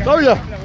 Então, tá, Olha!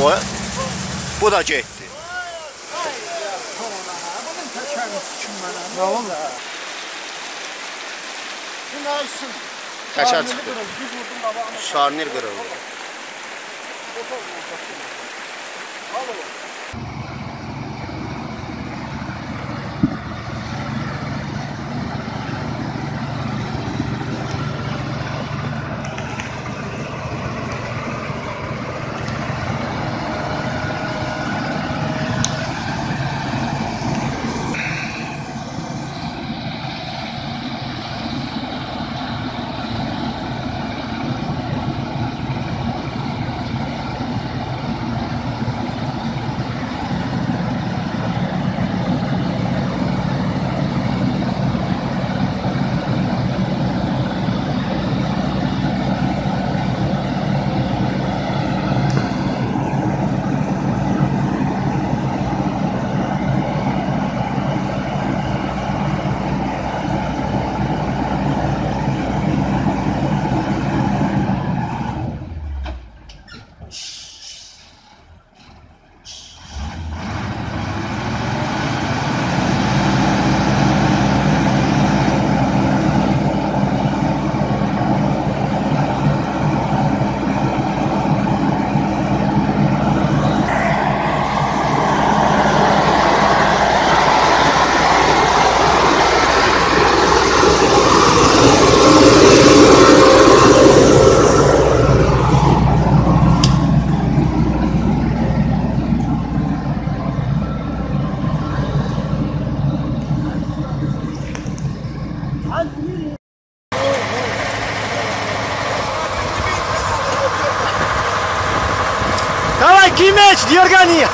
Bu, bu da getdi. Təkər çıxdı. Şarnir qırıldı. Давай, кимеч, дергани!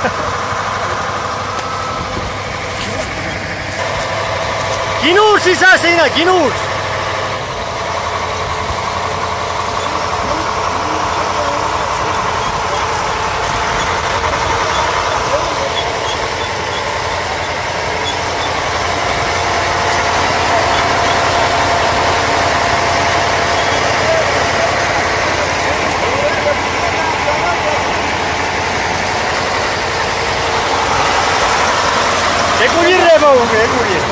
애구리를 해봐보고 애구리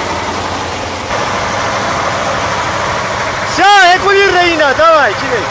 자 애구리 레이나 давай 기회